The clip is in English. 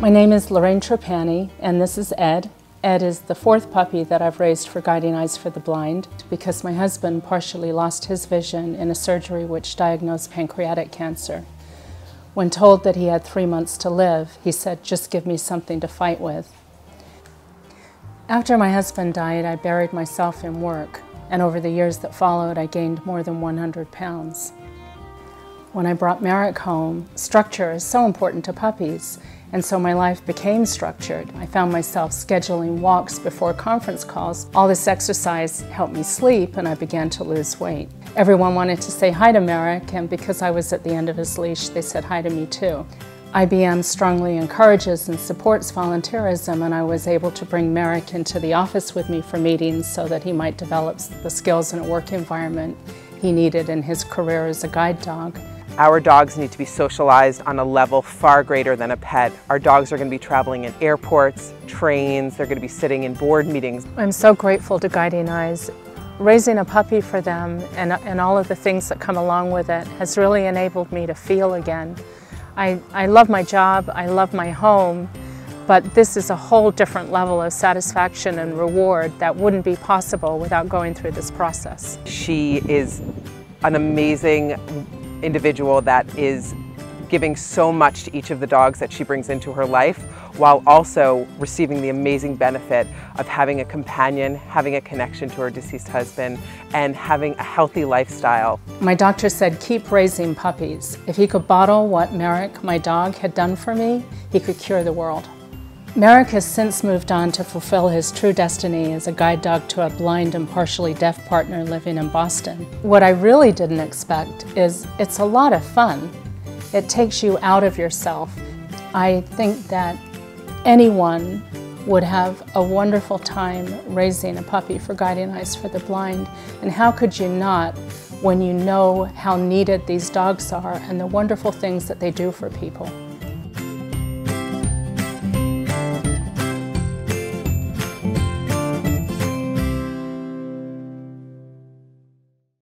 My name is Lorraine Trapani, and this is Ed. Ed is the fourth puppy that I've raised for Guiding Eyes for the Blind because my husband partially lost his vision in a surgery which diagnosed pancreatic cancer. When told that he had three months to live, he said, just give me something to fight with. After my husband died, I buried myself in work, and over the years that followed, I gained more than 100 pounds. When I brought Merrick home, structure is so important to puppies, and so my life became structured. I found myself scheduling walks before conference calls. All this exercise helped me sleep and I began to lose weight. Everyone wanted to say hi to Merrick and because I was at the end of his leash, they said hi to me too. IBM strongly encourages and supports volunteerism and I was able to bring Merrick into the office with me for meetings so that he might develop the skills in a work environment he needed in his career as a guide dog. Our dogs need to be socialized on a level far greater than a pet. Our dogs are going to be traveling in airports, trains, they're going to be sitting in board meetings. I'm so grateful to Guiding Eyes. Raising a puppy for them and, and all of the things that come along with it has really enabled me to feel again. I, I love my job, I love my home, but this is a whole different level of satisfaction and reward that wouldn't be possible without going through this process. She is an amazing individual that is giving so much to each of the dogs that she brings into her life while also receiving the amazing benefit of having a companion, having a connection to her deceased husband, and having a healthy lifestyle. My doctor said keep raising puppies. If he could bottle what Merrick, my dog, had done for me, he could cure the world. Merrick has since moved on to fulfill his true destiny as a guide dog to a blind and partially deaf partner living in Boston. What I really didn't expect is it's a lot of fun. It takes you out of yourself. I think that anyone would have a wonderful time raising a puppy for Guiding Eyes for the Blind. And how could you not when you know how needed these dogs are and the wonderful things that they do for people?